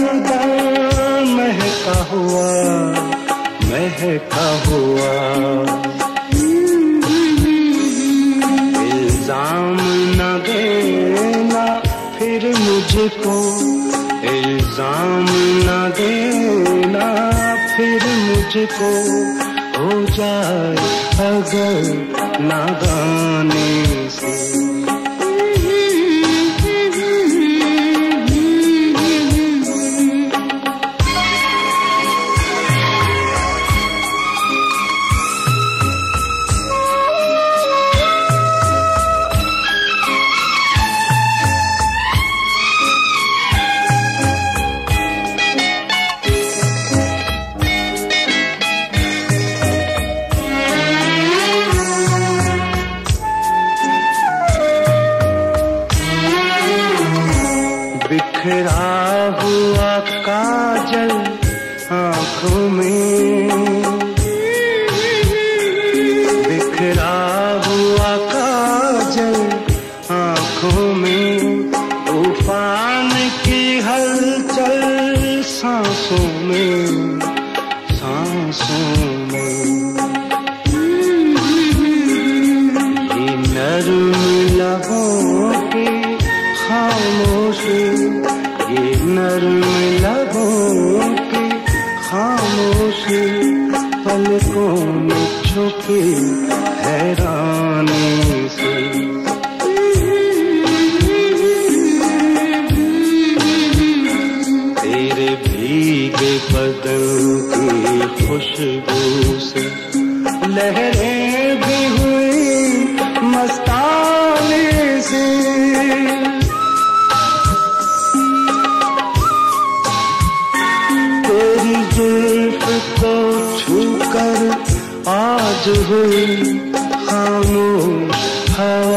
चंदा महका हुआ महका हुआ। इल्ज़ाम न देना फिर मुझको, इल्ज़ाम न देना फिर मुझको। हो जाए अगर नादानी से। मस्ताने से। तेरी जुल्फ को आज हुई खामोश। हाँ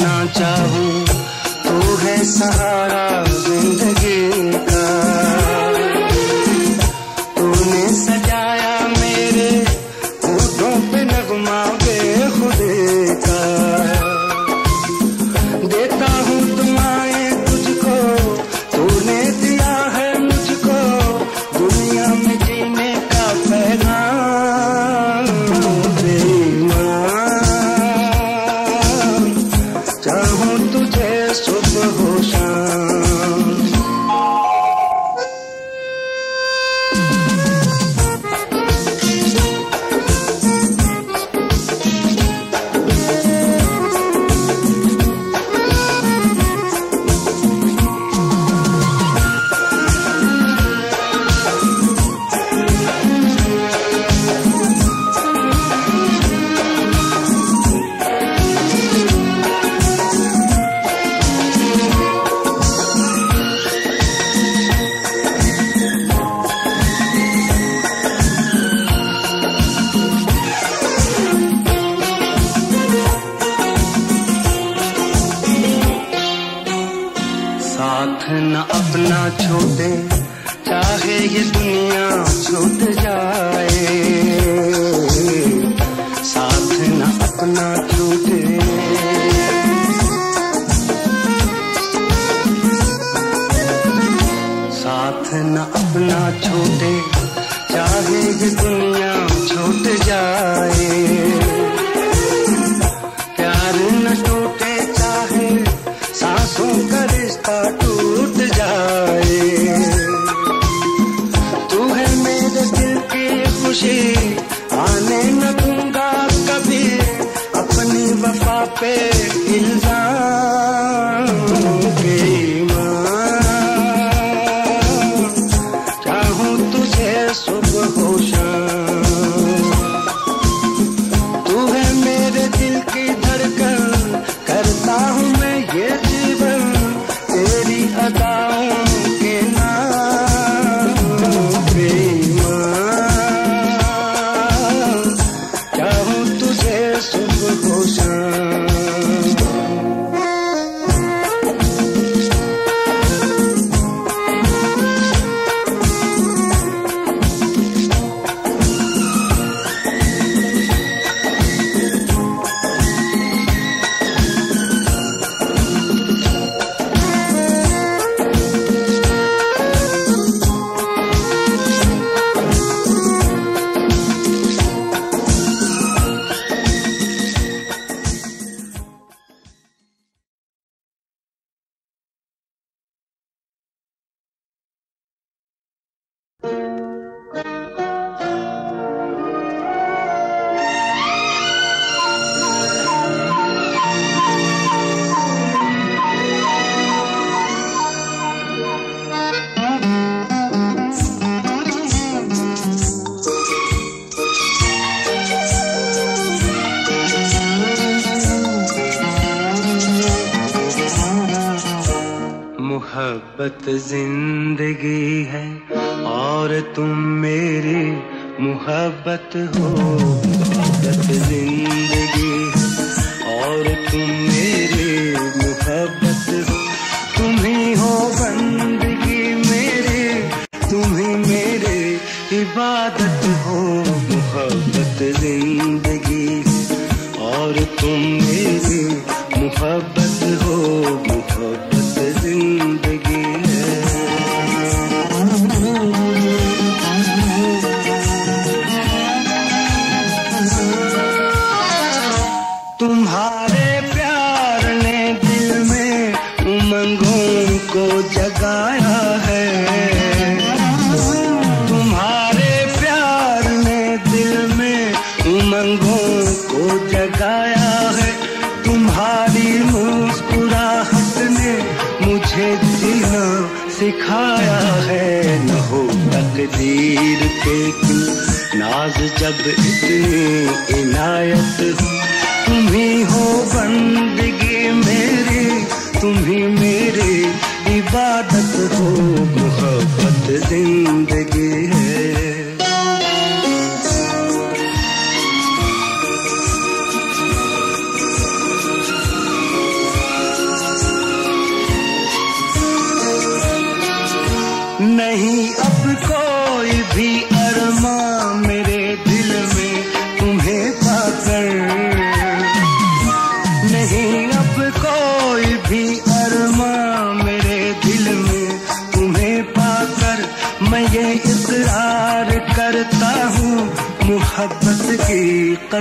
क्यों चाहूँ तू है सहारा ज़िंदगी खुशी आने न दूँगा कभी अपनी वफा पे। तुम love it.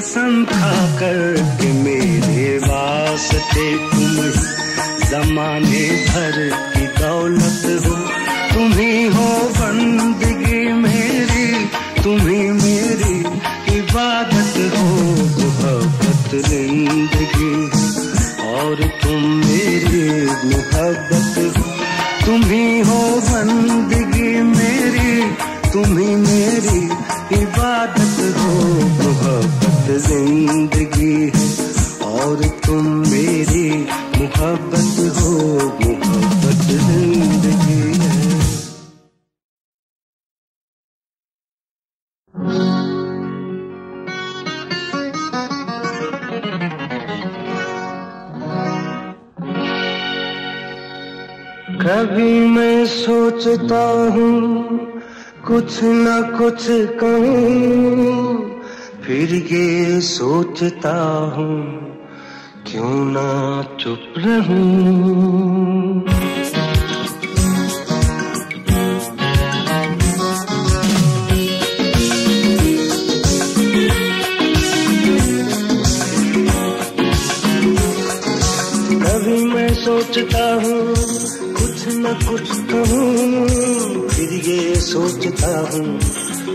कसम खाकर कि मेरे वास्ते तुम जमाने भर की दौलत हो। तुम ही बंदगी मेरी, तुम ही मेरी इबादत हो, मोहब्बत ज़िंदगी। और तुम मेरी मोहब्बत हो। तुम ही बंदगी मेरी, तुम ज़िंदगी है, और तुम मेरी मोहब्बत हो, मोहब्बत ज़िंदगी है। कभी मैं सोचता हूँ कुछ न कुछ कहूँ फिर ये सोचता हूँ, क्यों ना चुप रहूँ? कभी मैं सोचता हूँ, कुछ न कुछ कहूँ फिर ये सोचता हूँ,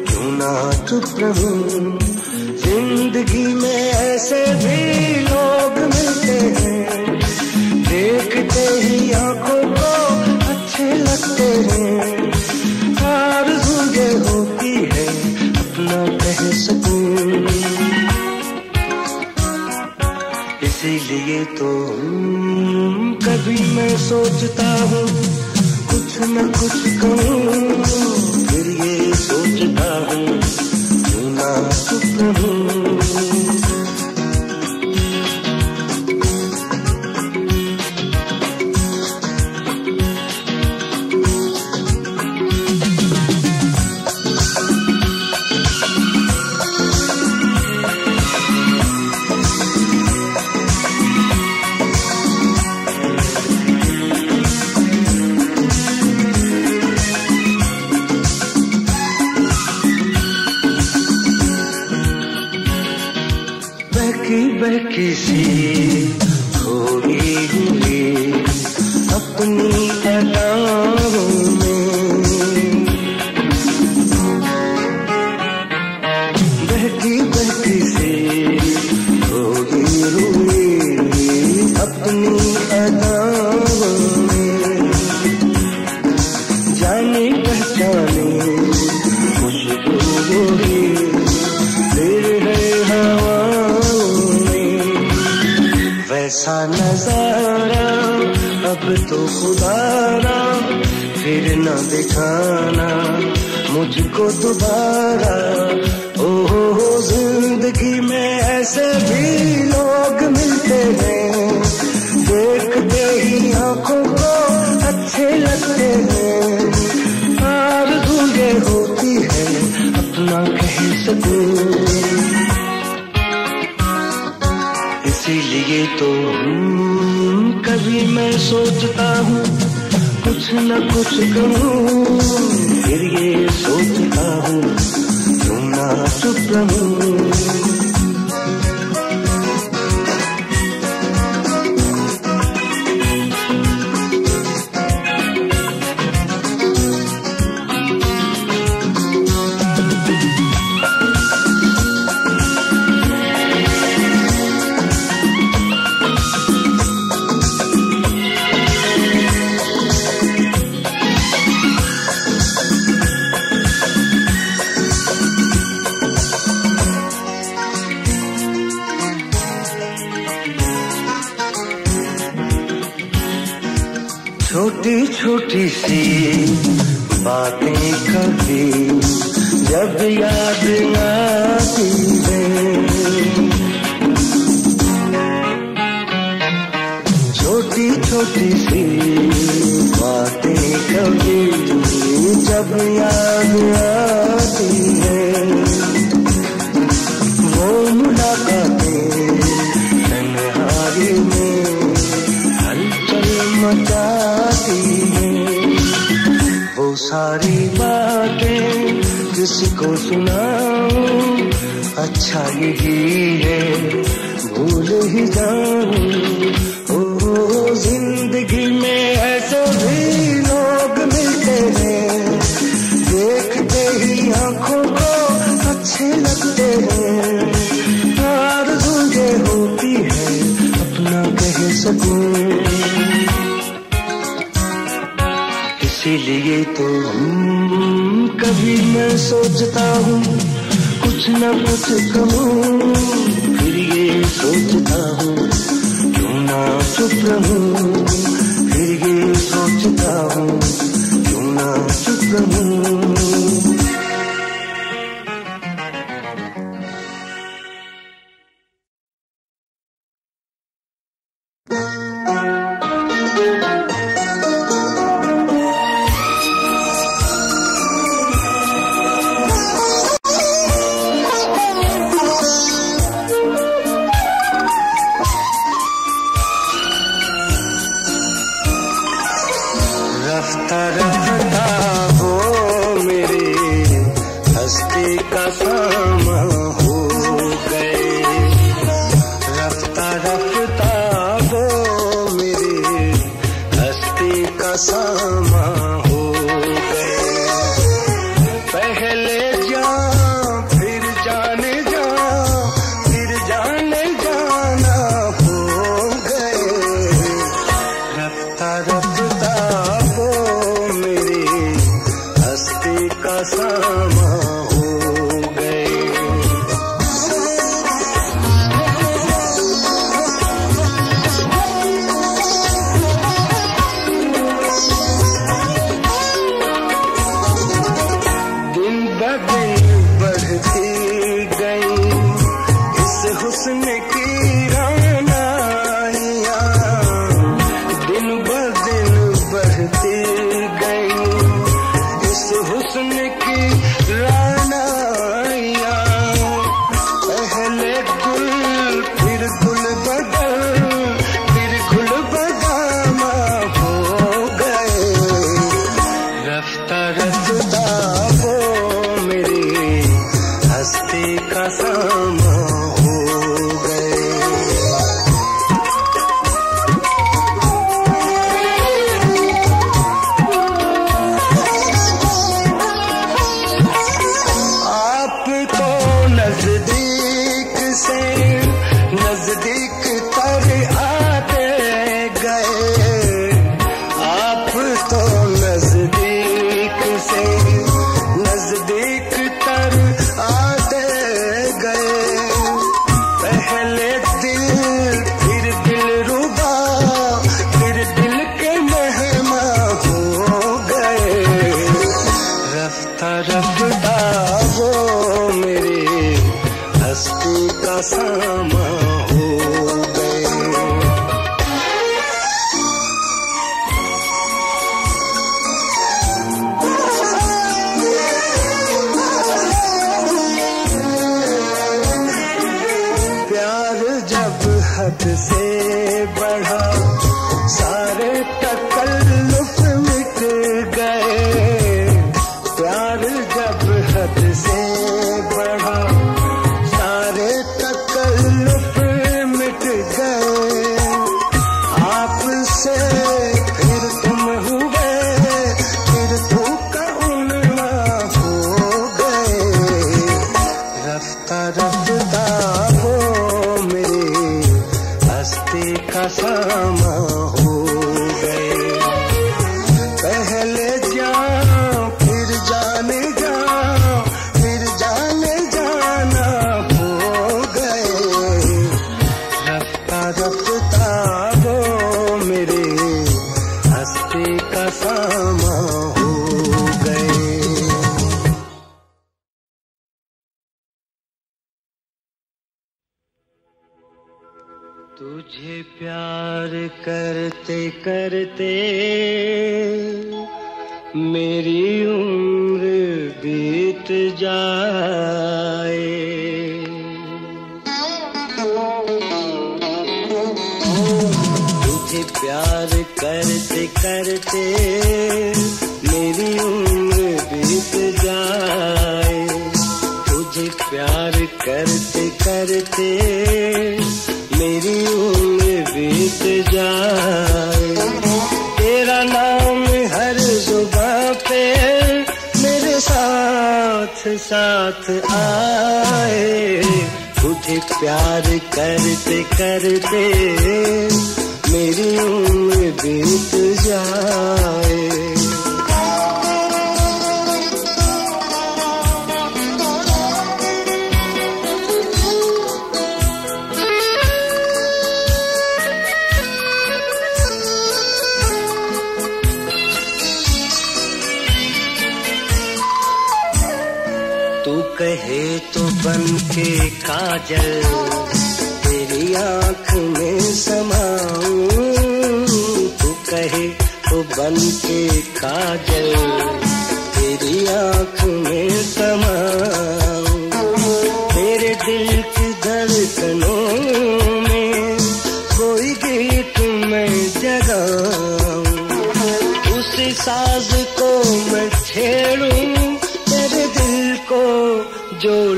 क्यों ना चुप रहूँ? ज़िंदगी में ऐसे भी लोग मिलते हैं। देखते ही आँखों को अच्छे लगते हैं। हार ये होती है अपना कह सकूँ। इसीलिए तो हम्म, कभी मैं सोचता हूँ कुछ न कुछ कहूँ। फिर ये सोचता हूँ क्यों yeah. तो कभी मैं सोचता हूँ, कुछ न कुछ कहूँ, फिर ये सोचता हूँ, क्यों ना चुप रहूँ, फिर ये सोचता हूँ, क्यों ना चुप रहूँ प्यार करते करते मेरी उम्र बीत जाए। तुझे प्यार करते करते मेरी उम्र बीत जाए। तुझे प्यार करते करते मेरी उम्र बीत जाए। तेरा नाम हर सुबह पे मेरे साथ साथ आए। तुझे प्यार करते करते मेरी उम्र बीत जाए। काजल, तेरी आँख में समाऊं। तू कहे तो बन के काजल, तेरी आँख में समाऊं। तेरे दिल की धड़कनों में कोई गीत मैं जगाऊं। उस साज को मैं छेड़ूं, तेरे दिल को जो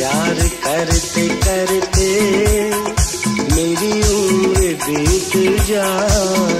प्यार करते करते मेरी उम्र बीत जाए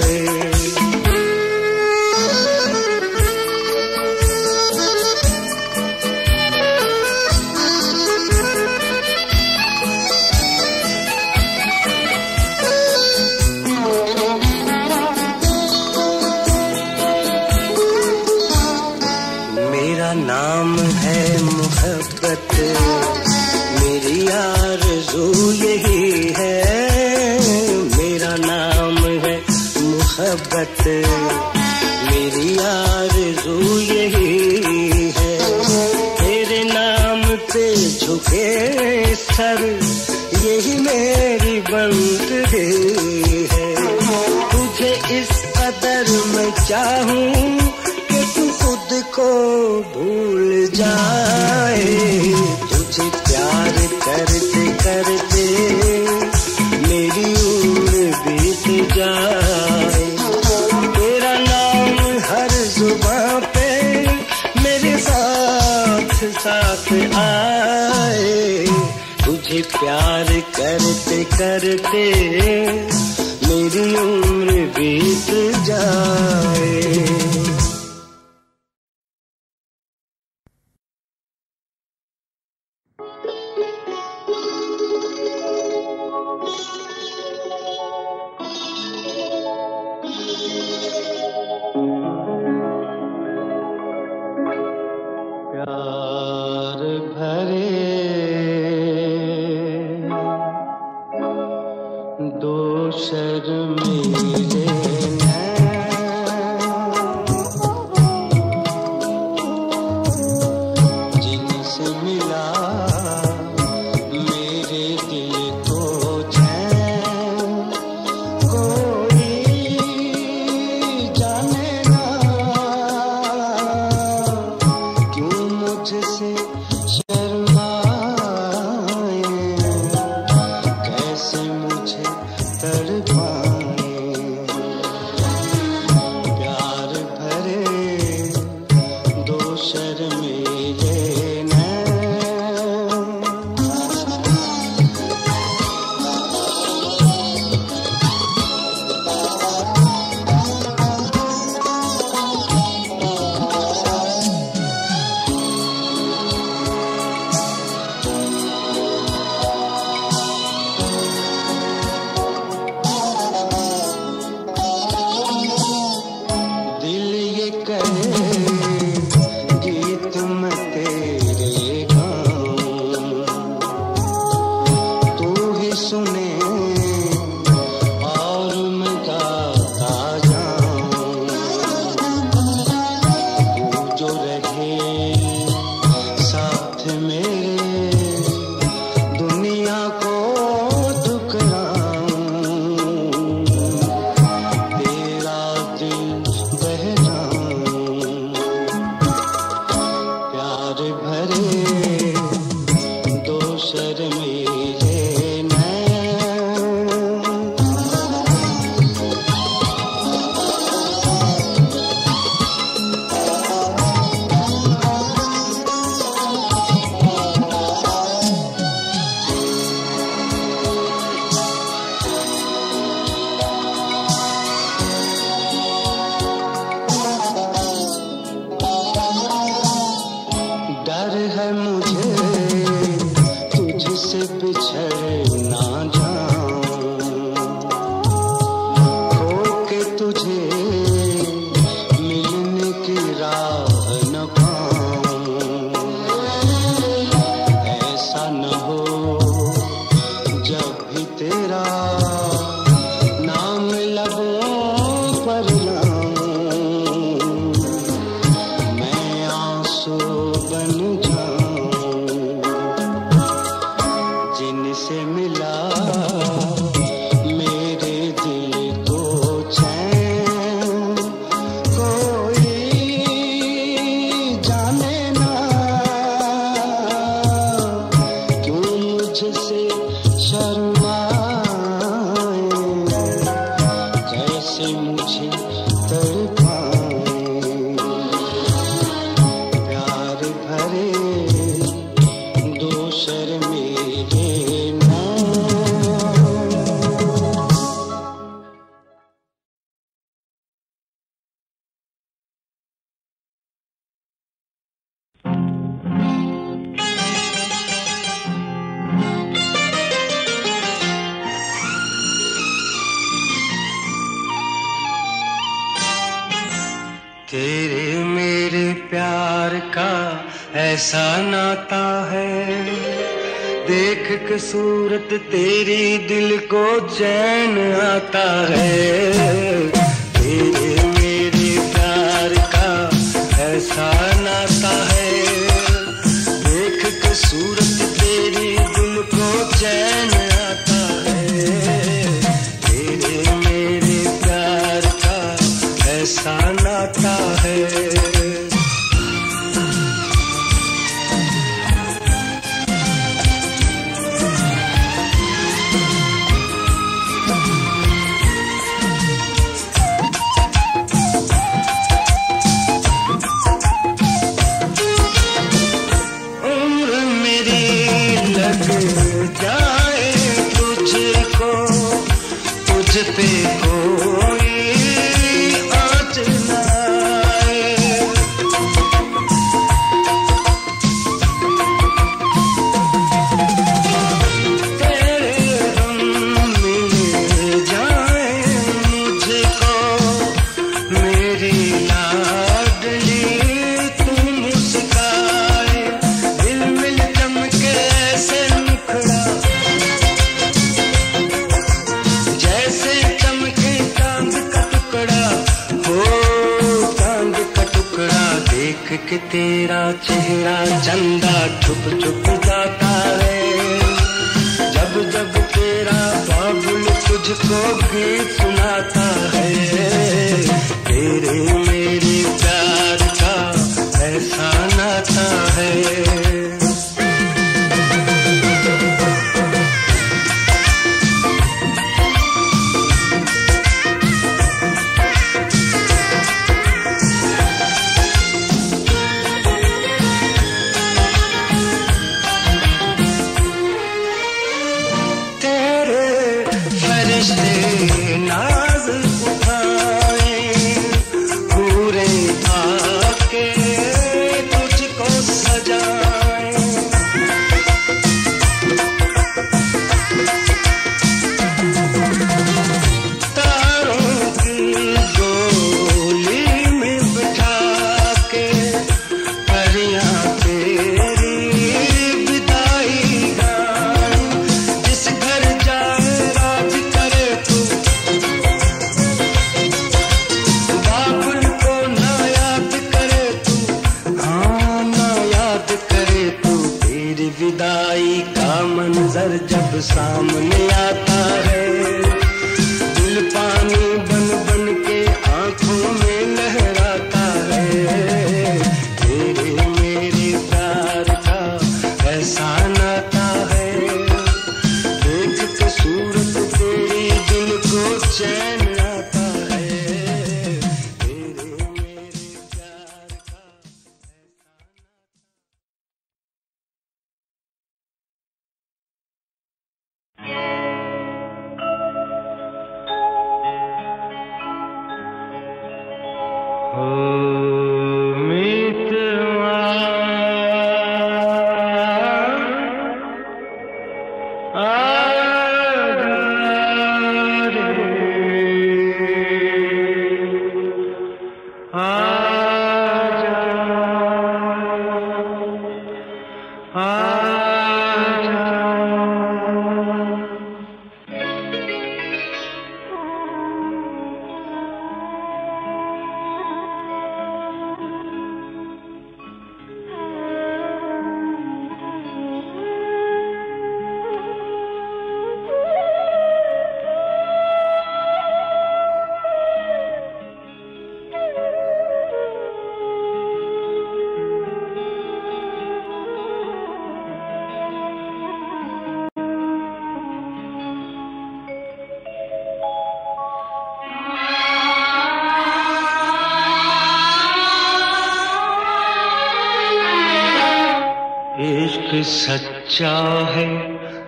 चाहे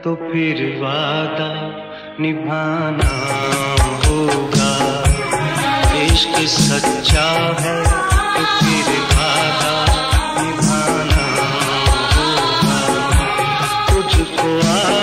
तो फिर वादा निभाना होगा। इश्क सच्चा है तो फिर वादा निभाना होगा। तुझको आ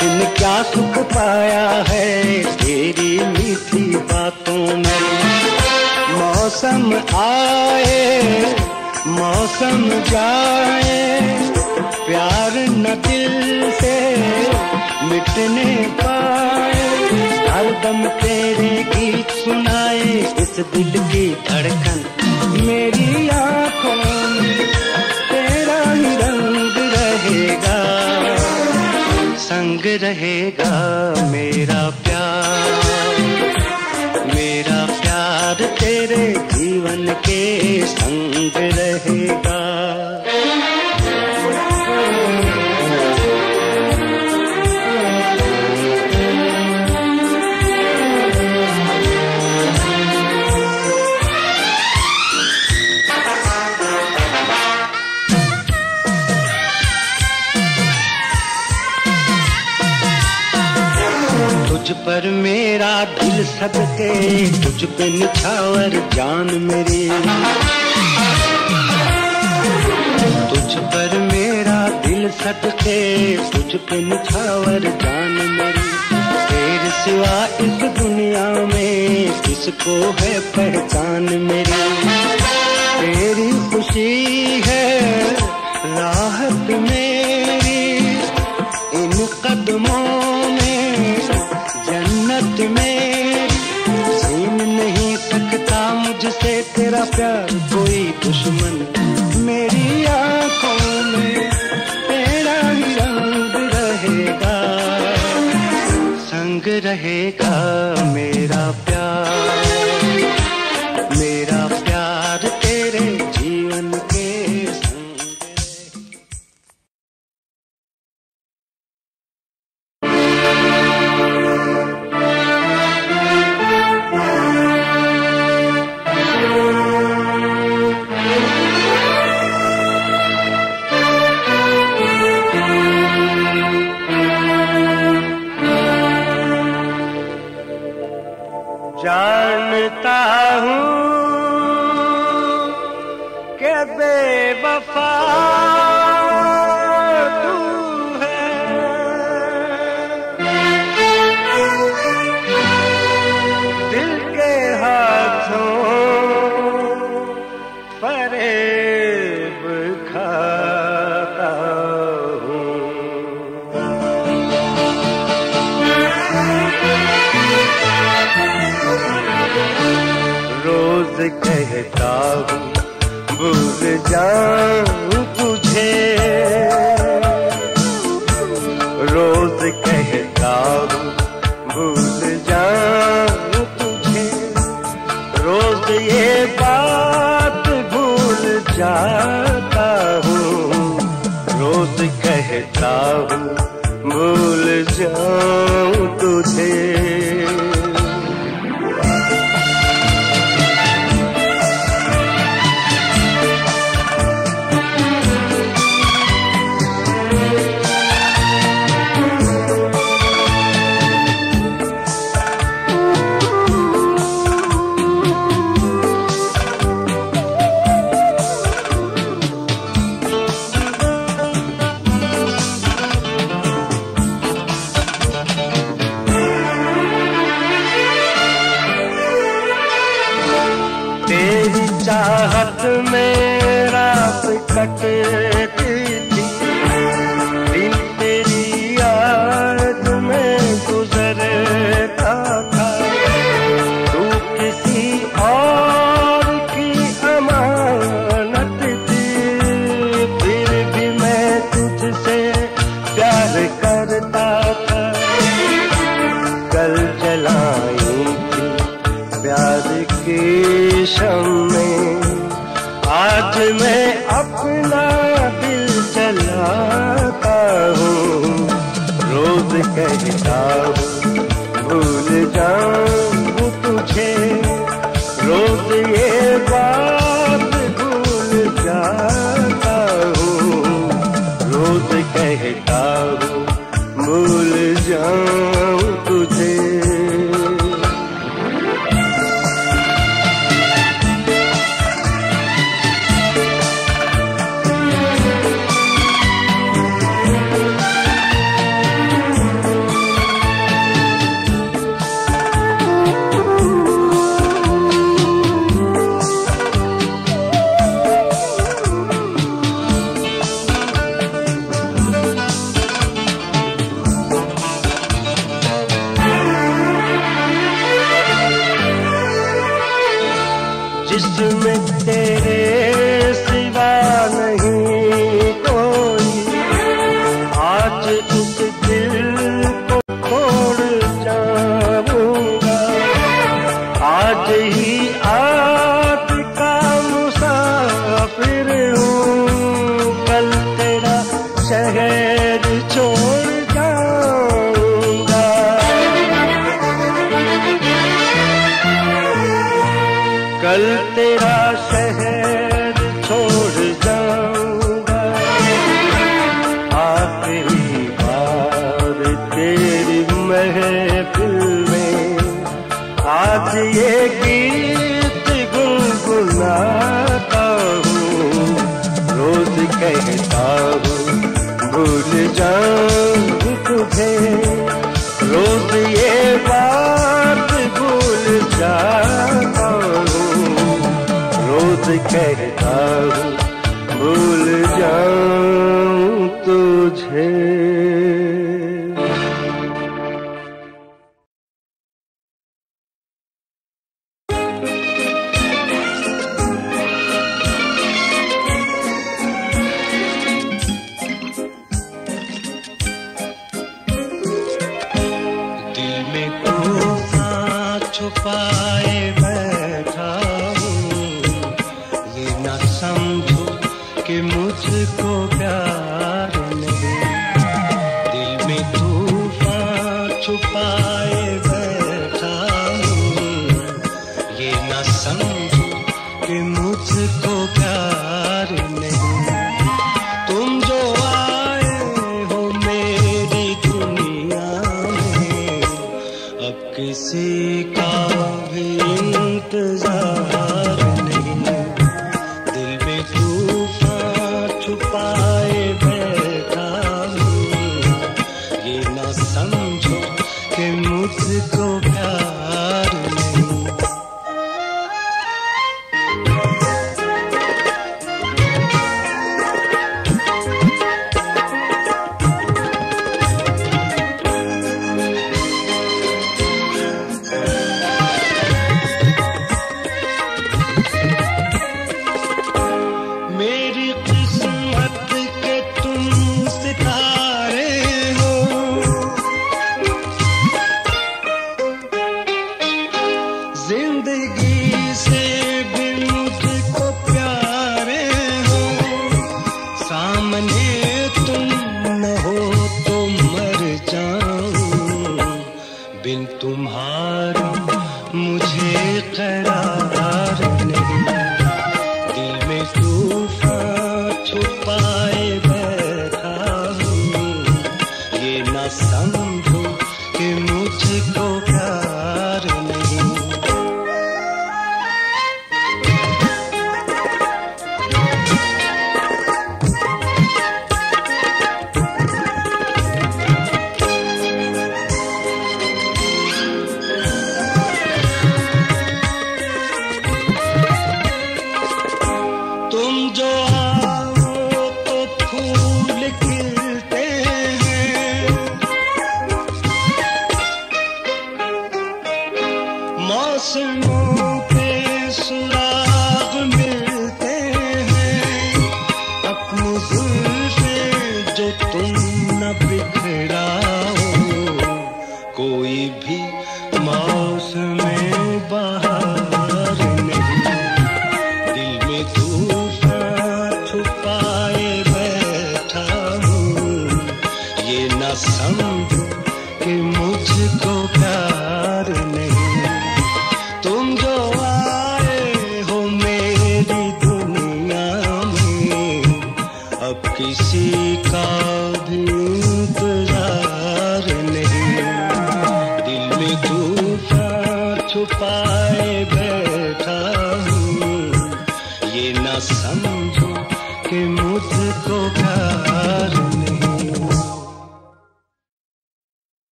बिन क्या सुख पाया है, तेरी मीठी बातों में। मौसम आए, मौसम जाए, प्यार न दिल से मिटने पाए। हर दम तेरे गीत सुनाए, इस दिल की धड़कन मेरी आ संग रहेगा मेरा प्यार। मेरा प्यार तेरे जीवन के संग रहेगा। मेरा दिल सबके तुझ पे निछावर जान मेरी। तुझ पर मेरा दिल सबके तुझ पे निछावर जान मेरी। तेरे सिवा इस दुनिया में किसको है पहचान मेरी। तेरी खुशी है प्यार कोई दुश्मन। मेरी आँखों में तेरा ही रंग रहेगा संग रहेगा।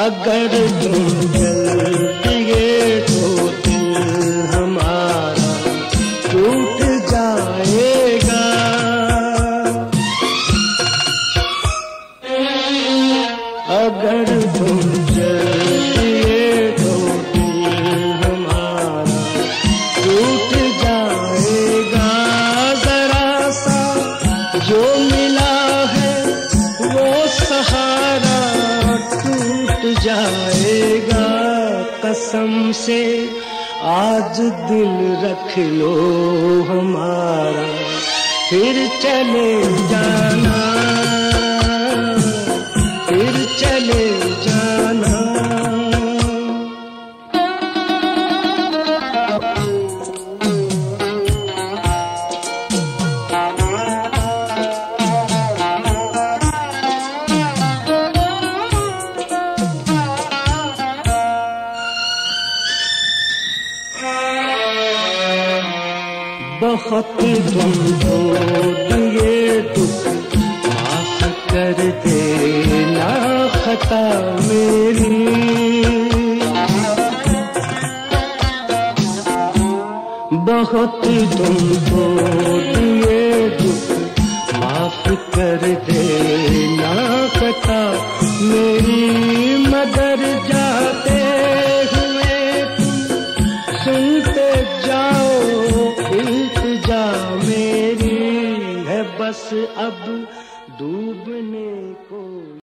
अगर तुम जल दिल रख लो हमारा फिर चले जाना।